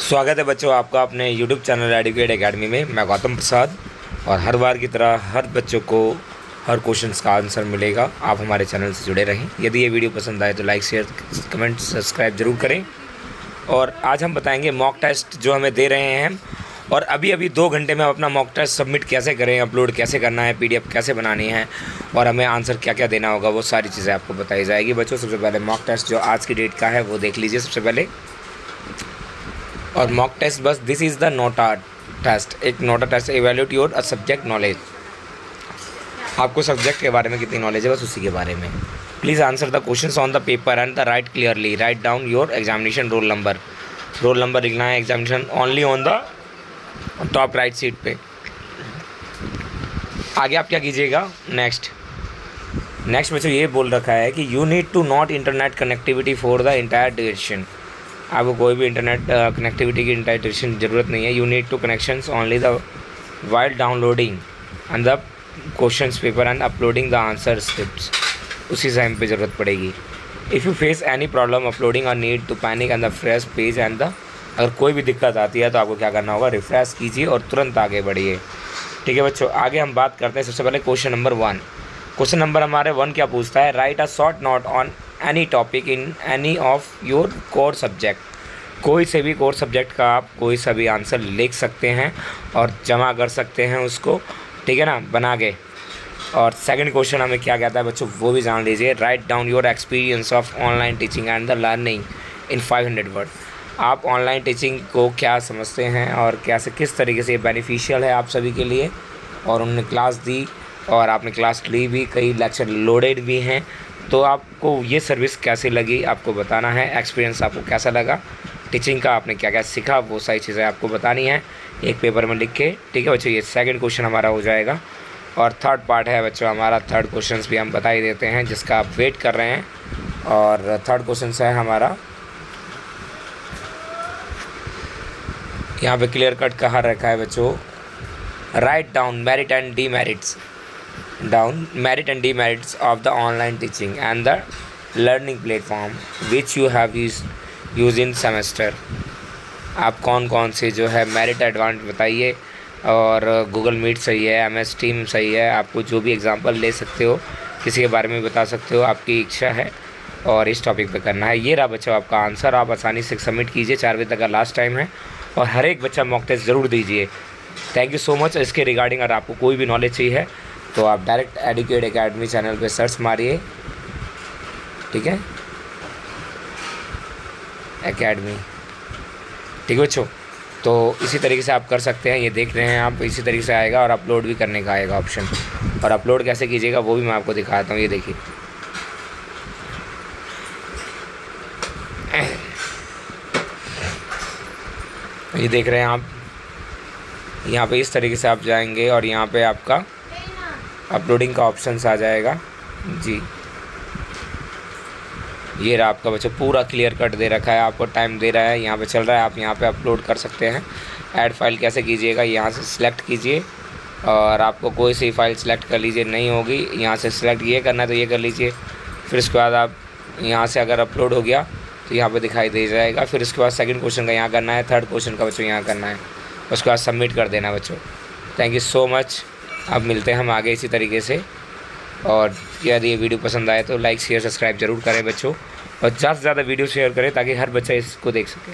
स्वागत है बच्चों आपका अपने YouTube चैनल एडुकेट एकेडमी में। मैं गौतम प्रसाद और हर बार की तरह हर बच्चों को हर क्वेश्चन का आंसर मिलेगा। आप हमारे चैनल से जुड़े रहें। यदि ये वीडियो पसंद आए तो लाइक शेयर कमेंट सब्सक्राइब ज़रूर करें। और आज हम बताएँगे मॉक टेस्ट जो हमें दे रहे हैं। और अभी अभी दो घंटे में हम अपना मॉक टेस्ट सबमिट कैसे करें अपलोड कैसे करना है पीडीएफ कैसे बनानी है, और हमें आंसर क्या क्या देना होगा, वो सारी चीज़ें आपको बताई जाएगी। बच्चों, सबसे पहले मॉक टेस्ट जो आज की डेट का है, वो देख लीजिए सबसे पहले। और मॉक टेस्ट बस this is the NOTA test एक NOTA test evaluate your subject knowledge आपको सब्जेक्ट के बारे में कितनी नॉलेज है, बस उसी के बारे में। Please answer the question on the paper and the write clearly write down your examination roll number roll number लिखना है examination only on the top right sheet पे। आगे आप क्या कीजिएगा? नेक्स्ट नेक्स्ट बच्चों ये बोल रखा है कि you need to not internet connectivity for the entire duration आपको कोई भी इंटरनेट कनेक्टिविटी की इंटाइटेशन ज़रूरत नहीं है। You need to connection only the while downloading and the question paper and uploading the answer script उसी टाइम पे ज़रूरत पड़ेगी। If you face any problem uploading और need to panic and the fresh page and the अगर कोई भी दिक्कत आती है तो आपको क्या करना होगा? रिफ्रेश कीजिए और तुरंत आगे बढ़िए। ठीक है बच्चों, आगे हम बात करते हैं। सबसे पहले question number one question number हमारे वन क्या पूछता है? Write a short note on any topic in any of your core subject कोई से भी कोर सब्जेक्ट का आप कोई सा भी आंसर लिख सकते हैं और जमा कर सकते हैं उसको, ठीक है ना, बना के। और सेकंड क्वेश्चन हमें क्या कहता है बच्चों, वो भी जान लीजिए। Write down your experience of online teaching and the learning in five hundred word आप ऑनलाइन टीचिंग को क्या समझते हैं और कैसे, किस तरीके से बेनिफिशियल है आप सभी के लिए? और उन्होंने क्लास दी और आपने क्लास ली भी, कई लेक्चर लोडेड भी हैं। तो आपको ये सर्विस कैसी लगी, आपको बताना है एक्सपीरियंस आपको कैसा लगा टीचिंग का आपने क्या क्या सीखा, वो सारी चीज़ें आपको बतानी है, एक पेपर में लिख के, ठीक है बच्चों, ये सेकंड क्वेश्चन हमारा हो जाएगा, और थर्ड पार्ट है बच्चों, हमारा थर्ड क्वेश्चन भी हम बता ही देते हैं, जिसका आप वेट कर रहे हैं, और थर्ड क्वेश्चन है हमारा, यहाँ पे क्लियर कट कहा रखा है बच्चों? Write down merit and demerits down merit and demerits of the online teaching and the learning platform which you have use in semester आप कौन कौन से जो है मेरिट एडवांट बताइए और गूगल मीट सही है एम एस टीम सही है आपको जो भी एग्ज़ाम्पल ले सकते हो, किसी के बारे में बता सकते हो, आपकी इच्छा है और इस टॉपिक पे करना है। ये रहा बच्चों आपका आंसर आप आसानी से सबमिट कीजिए, चार बजे तक का लास्ट टाइम है और हर एक बच्चा मॉक टेस्ट ज़रूर दीजिए। थैंक यू सो मच इसके रिगार्डिंग अगर आपको कोई भी नॉलेज चाहिए तो आप डायरेक्ट एडुकेट एकेडमी चैनल पे सर्च मारिए, ठीक है? एकेडमी। ठीक है बच्चों? तो इसी तरीके से आप कर सकते हैं, ये देख रहे हैं आप, इसी तरीके से आएगा और अपलोड भी करने का आएगा ऑप्शन। और अपलोड कैसे कीजिएगा, वो भी मैं आपको दिखाता हूँ, ये देखिए। ये देख रहे हैं आप, यहाँ पे इस तरीके से आप जाएँगे और यहाँ पे आपका अपलोडिंग का ऑप्शन आ जाएगा। जी। ये रहा आपका बच्चा, पूरा क्लियर कट दे रखा है, आपको टाइम दे रहा है, यहाँ पे चल रहा है, आप यहाँ पे अपलोड कर सकते हैं। ऐड फ़ाइल कैसे कीजिएगा, यहाँ से सिलेक्ट कीजिए, और आपको कोई सी फ़ाइल सेलेक्ट कर लीजिए, नहीं होगी, यहाँ से सिलेक्ट ये करना है तो ये कर लीजिए, फिर उसके बाद आप यहाँ से अगर अपलोड हो गया तो यहाँ पर दिखाई दे जाएगा, फिर उसके बाद सेकेंड क्वेश्चन का यहाँ करना है थर्ड क्वेश्चन का बच्चों यहाँ करना है, उसके बाद सबमिट कर देना बच्चों। थैंक यू सो मच अब मिलते हैं हम आगे इसी तरीके से। और यदि ये वीडियो पसंद आए तो लाइक शेयर सब्सक्राइब ज़रूर करें बच्चों। और ज़्यादा से ज़्यादा वीडियो शेयर करें ताकि हर बच्चा इसको देख सके।